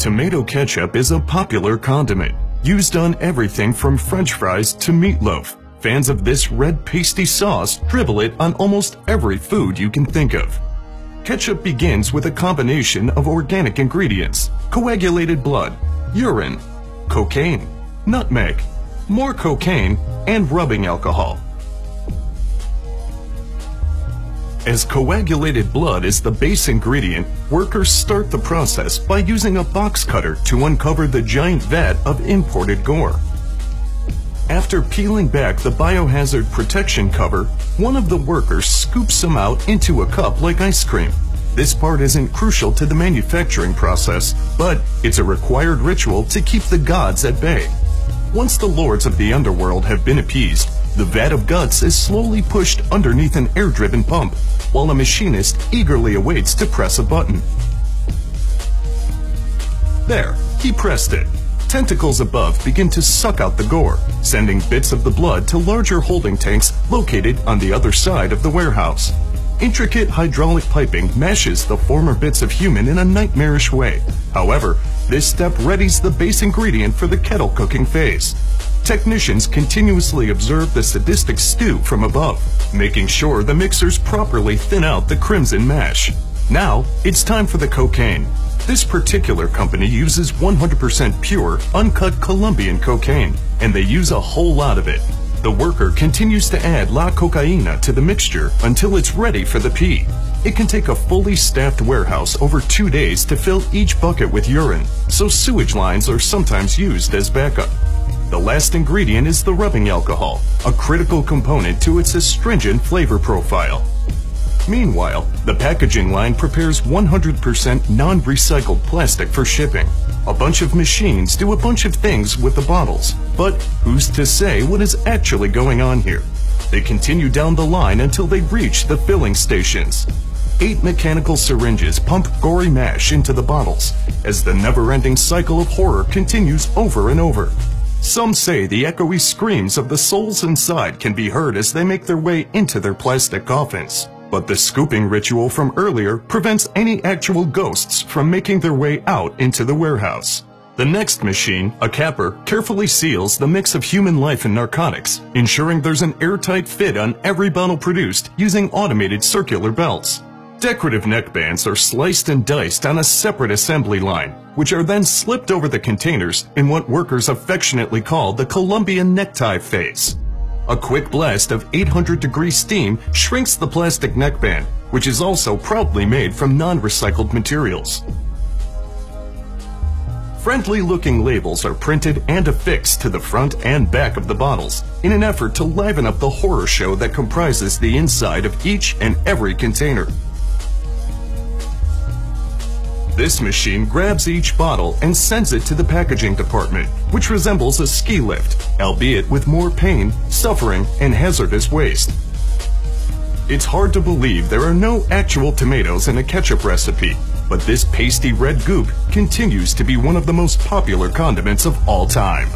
Tomato ketchup is a popular condiment, used on everything from french fries to meatloaf. Fans of this red pasty sauce dribble it on almost every food you can think of. Ketchup begins with a combination of organic ingredients, coagulated blood, urine, cocaine, nutmeg, more cocaine, and rubbing alcohol. As coagulated blood is the base ingredient, workers start the process by using a box cutter to uncover the giant vat of imported gore. After peeling back the biohazard protection cover, one of the workers scoops some out into a cup like ice cream. This part isn't crucial to the manufacturing process, but it's a required ritual to keep the gods at bay. Once the lords of the underworld have been appeased, the vat of guts is slowly pushed underneath an air-driven pump, while a machinist eagerly awaits to press a button. There, he pressed it. Tentacles above begin to suck out the gore, sending bits of the blood to larger holding tanks located on the other side of the warehouse. Intricate hydraulic piping mashes the former bits of human in a nightmarish way. However, this step readies the base ingredient for the kettle cooking phase. Technicians continuously observe the sadistic stew from above, making sure the mixers properly thin out the crimson mash. Now, it's time for the cocaine. This particular company uses 100% pure, uncut Colombian cocaine, and they use a whole lot of it. The worker continues to add La Cocaína to the mixture until it's ready for the pee. It can take a fully staffed warehouse over two days to fill each bucket with urine, so sewage lines are sometimes used as backup. The last ingredient is the rubbing alcohol, a critical component to its astringent flavor profile. Meanwhile, the packaging line prepares 100% non-recycled plastic for shipping. A bunch of machines do a bunch of things with the bottles, but who's to say what is actually going on here? They continue down the line until they reach the filling stations. Eight mechanical syringes pump gory mash into the bottles, as the never-ending cycle of horror continues over and over. Some say the echoey screams of the souls inside can be heard as they make their way into their plastic coffins. But the scooping ritual from earlier prevents any actual ghosts from making their way out into the warehouse. The next machine, a capper, carefully seals the mix of human life and narcotics, ensuring there's an airtight fit on every bottle produced using automated circular belts. Decorative neckbands are sliced and diced on a separate assembly line, which are then slipped over the containers in what workers affectionately call the Colombian necktie phase. A quick blast of 800 degree steam shrinks the plastic neckband, which is also proudly made from non-recycled materials. Friendly looking labels are printed and affixed to the front and back of the bottles in an effort to liven up the horror show that comprises the inside of each and every container. This machine grabs each bottle and sends it to the packaging department, which resembles a ski lift, albeit with more pain, suffering, and hazardous waste. It's hard to believe there are no actual tomatoes in a ketchup recipe, but this pasty red goop continues to be one of the most popular condiments of all time.